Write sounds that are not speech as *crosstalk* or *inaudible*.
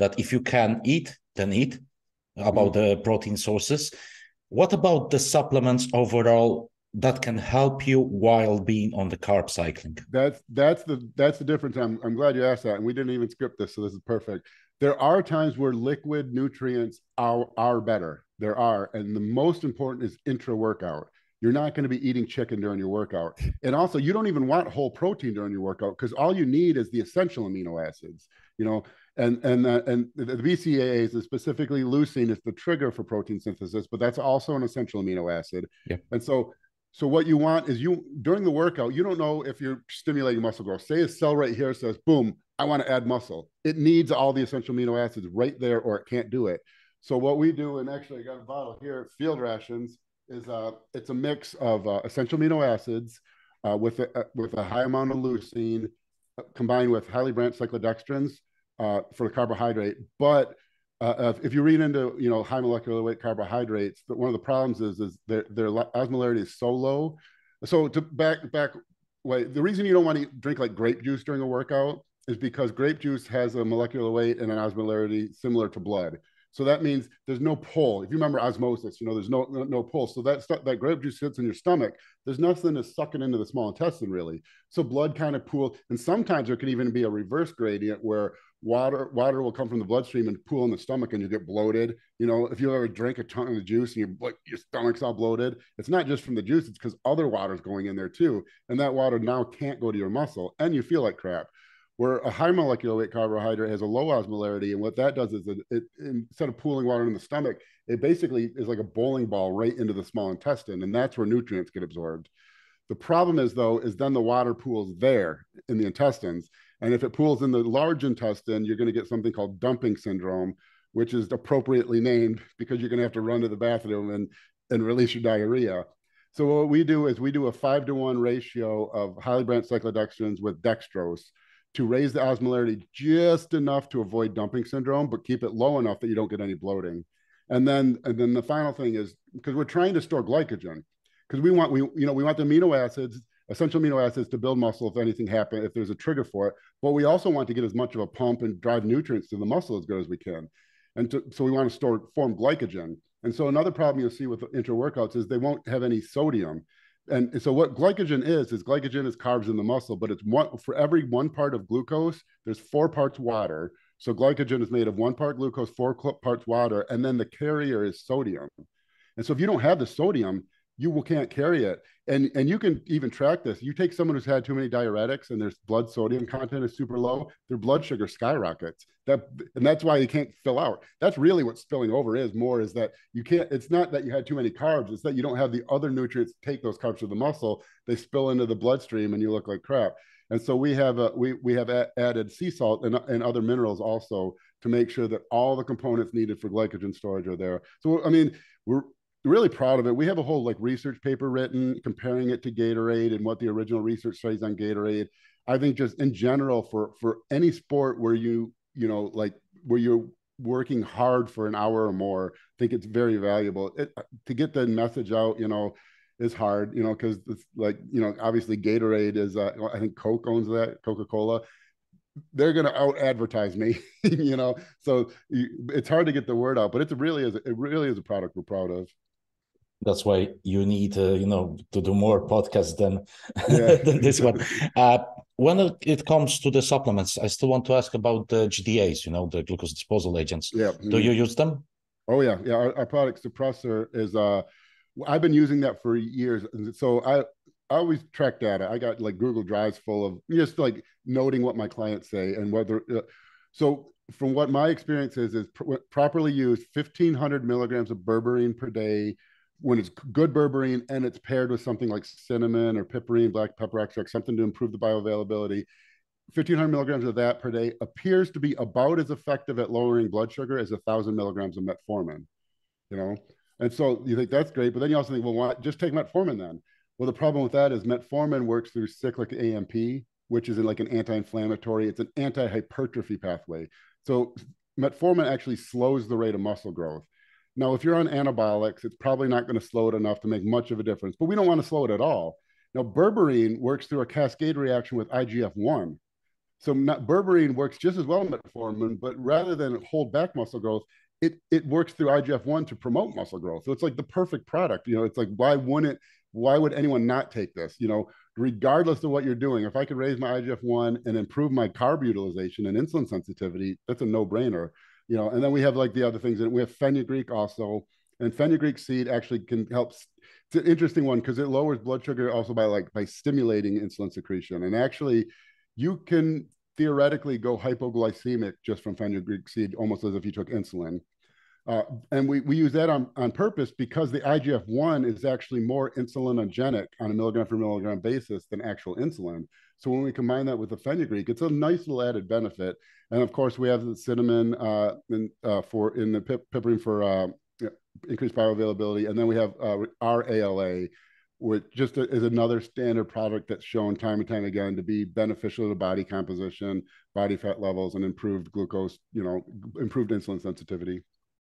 that if you can eat, then eat about mm. the protein sources. What about the supplements overall that can help you while being on the carb cycling? That's that's the that's the difference. I'm I'm glad you asked that, and we didn't even script this, so this is perfect. There are times where liquid nutrients are are better. There are, and the most important is intra workout. You're not going to be eating chicken during your workout, and also you don't even want whole protein during your workout because all you need is the essential amino acids. You know, and and uh, and the BCAAs is specifically leucine is the trigger for protein synthesis, but that's also an essential amino acid. Yeah. And so so what you want is you during the workout, you don't know if you're stimulating muscle growth. Say a cell right here says, boom, I want to add muscle. It needs all the essential amino acids right there, or it can't do it. So what we do, and actually I got a bottle here, field rations, is uh it's a mix of uh, essential amino acids uh, with a, uh, with a high amount of leucine uh, combined with highly branched cyclodextrins uh, for the carbohydrate. But uh, if you read into you know high molecular weight carbohydrates, one of the problems is is their their osmolarity is so low. So to back back way, the reason you don't want to drink like grape juice during a workout is because grape juice has a molecular weight and an osmolarity similar to blood. So that means there's no pull. If you remember osmosis, you know, there's no no, no pull. So that that grape juice sits in your stomach. There's nothing to suck it into the small intestine really. So blood kind of pool, and sometimes there can even be a reverse gradient where water water will come from the bloodstream and pool in the stomach, and you get bloated. You know, if you ever drink a ton of the juice and you like your stomach's all bloated, it's not just from the juice; it's because other water's going in there too, and that water now can't go to your muscle, and you feel like crap where a high molecular weight carbohydrate has a low osmolarity. And what that does is it, it, instead of pooling water in the stomach, it basically is like a bowling ball right into the small intestine. And that's where nutrients get absorbed. The problem is, though, is then the water pools there in the intestines. And if it pools in the large intestine, you're going to get something called dumping syndrome, which is appropriately named because you're going to have to run to the bathroom and, and release your diarrhea. So what we do is we do a five to one ratio of highly branched cyclodextrins with dextrose to raise the osmolarity just enough to avoid dumping syndrome, but keep it low enough that you don't get any bloating. And then, and then the final thing is because we're trying to store glycogen, because we want we you know we want the amino acids, essential amino acids to build muscle if anything happens, if there's a trigger for it. But we also want to get as much of a pump and drive nutrients to the muscle as good as we can. And to, so we want to store form glycogen. And so another problem you'll see with intra workouts is they won't have any sodium and so what glycogen is is glycogen is carbs in the muscle but it's one for every one part of glucose there's four parts water so glycogen is made of one part glucose four parts water and then the carrier is sodium and so if you don't have the sodium you will can't carry it. And and you can even track this. You take someone who's had too many diuretics and their blood sodium content is super low, their blood sugar skyrockets. That and that's why you can't fill out. That's really what spilling over is more is that you can't, it's not that you had too many carbs, it's that you don't have the other nutrients to take those carbs to the muscle. They spill into the bloodstream and you look like crap. And so we have a, we we have a, added sea salt and, and other minerals also to make sure that all the components needed for glycogen storage are there. So I mean, we're really proud of it. We have a whole like research paper written comparing it to Gatorade and what the original research says on Gatorade. I think just in general for for any sport where you you know like where you're working hard for an hour or more, I think it's very valuable. It, to get the message out, you know, is hard, you know, because it's like you know obviously Gatorade is uh, I think Coke owns that Coca Cola. They're going to out advertise me, *laughs* you know. So you, it's hard to get the word out, but it's really is it really is a product we're proud of that's why you need uh, you know to do more podcasts than, yeah. *laughs* than this one. Uh, when it comes to the supplements i still want to ask about the gdas you know the glucose disposal agents. Yeah. Do you use them? Oh yeah. Yeah. Our, our product suppressor is uh i've been using that for years. So i I always track data. I got like Google Drives full of just like noting what my clients say and whether. Uh, so, from what my experience is, is pr- properly used, fifteen hundred milligrams of berberine per day when it's good berberine and it's paired with something like cinnamon or piperine, black pepper extract, something to improve the bioavailability, 1500 milligrams of that per day appears to be about as effective at lowering blood sugar as a thousand milligrams of metformin, you know? And so you think that's great, but then you also think, well, why, just take metformin then. Well, the problem with that is metformin works through cyclic AMP, which is like an anti-inflammatory, it's an anti-hypertrophy pathway. So metformin actually slows the rate of muscle growth. Now, if you're on anabolics, it's probably not going to slow it enough to make much of a difference, but we don't want to slow it at all. Now, berberine works through a cascade reaction with IGF 1. So not, berberine works just as well in metformin, but rather than hold back muscle growth, it it works through IGF-1 to promote muscle growth. So it's like the perfect product. You know, it's like why wouldn't why would anyone not take this? You know, regardless of what you're doing, if I could raise my IGF-1 and improve my carb utilization and insulin sensitivity, that's a no-brainer. You know, and then we have like the other things, and we have fenugreek also, and fenugreek seed actually can help. It's an interesting one because it lowers blood sugar also by like by stimulating insulin secretion, and actually, you can theoretically go hypoglycemic just from fenugreek seed, almost as if you took insulin. Uh, and we, we use that on, on purpose because the IGF 1 is actually more insulinogenic on a milligram per milligram basis than actual insulin. So when we combine that with the fenugreek, it's a nice little added benefit. And of course, we have the cinnamon uh, in, uh, for in the pip, piperine for uh, increased bioavailability, and then we have uh, RALA, which just is another standard product that's shown time and time again to be beneficial to body composition, body fat levels, and improved glucose, you know, improved insulin sensitivity.